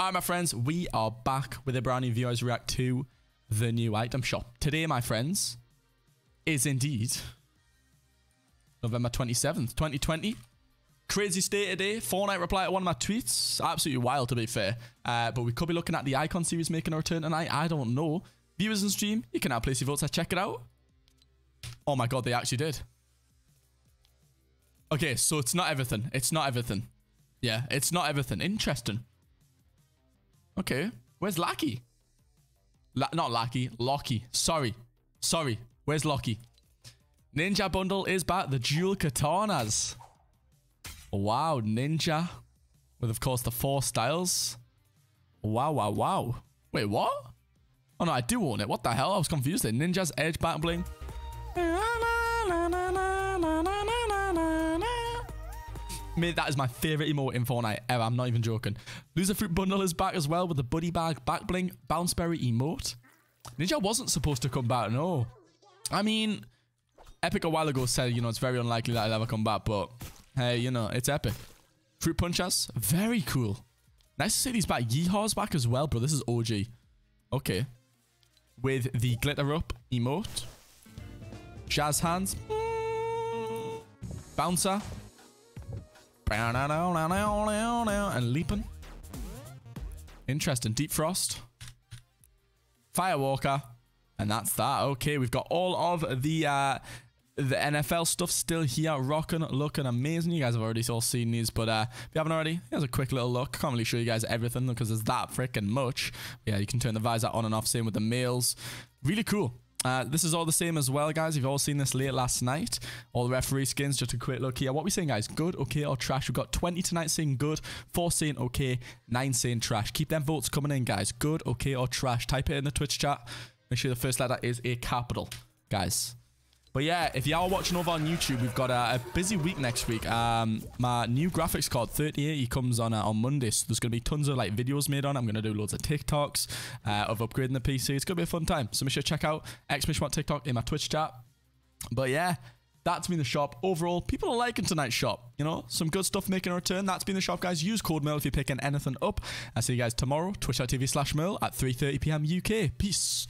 Alright, my friends, we are back with a brand new Viewers React to the new item shop. Today, my friends, is indeed November 27th, 2020. Crazy state today. Fortnite replied to one of my tweets. Absolutely wild, to be fair. Uh, but we could be looking at the Icon series making a return tonight. I don't know. Viewers in stream, you can now place your votes. Let's check it out. Oh my god, they actually did. Okay, so it's not everything. It's not everything. Yeah, it's not everything. Interesting. Okay. Where's Lucky? Not Lucky. Locky. Sorry. Sorry. Where's Locky? Ninja Bundle is back. The dual katanas. Wow. Ninja. With, of course, the four styles. Wow, wow, wow. Wait, what? Oh, no, I do own it. What the hell? I was confused there. Ninja's Edge Back Bling. Mate, that is my favorite emote in Fortnite ever. I'm not even joking. Loserfruit Bundle is back as well with the Buddy Bag Back Bling Bounce Berry emote. Ninja wasn't supposed to come back, no. I mean, Epic a while ago said, you know, it's very unlikely that I'll ever come back, but hey, you know, it's Epic. Fruit Punchers, very cool. Nice to see these back. Yeehaw's back as well, bro. This is OG. Okay. With the Glitter Up emote. Jazz Hands. Mm. Bouncer. And leaping. Interesting. Deep Frost. Firewalker. And that's that. Okay, we've got all of the uh, the NFL stuff still here, rocking, looking amazing. You guys have already all seen these, but uh, if you haven't already, here's a quick little look. Can't really show you guys everything because there's that freaking much. Yeah, you can turn the visor on and off, same with the males. Really cool. Uh, this is all the same as well, guys. You've all seen this late last night. All the referee skins, just a quick look here. What are we saying, guys? Good, okay, or trash? We've got 20 tonight saying good, 4 saying okay, 9 saying trash. Keep them votes coming in, guys. Good, okay, or trash. Type it in the Twitch chat. Make sure the first letter is a capital, guys. But yeah, if you are watching over on YouTube, we've got a, a busy week next week. Um, my new graphics card 38 comes on uh, on Monday, so there's going to be tons of like videos made on it. I'm going to do loads of TikToks uh, of upgrading the PC. It's going to be a fun time. So make sure to check out Xmishmot TikTok in my Twitch chat. But yeah, that's been the shop. Overall, people are liking tonight's shop. You know, some good stuff making a return. That's been the shop, guys. Use code MERL if you're picking anything up. I'll see you guys tomorrow, twitch.tv slash MERL at 3.30pm UK. Peace.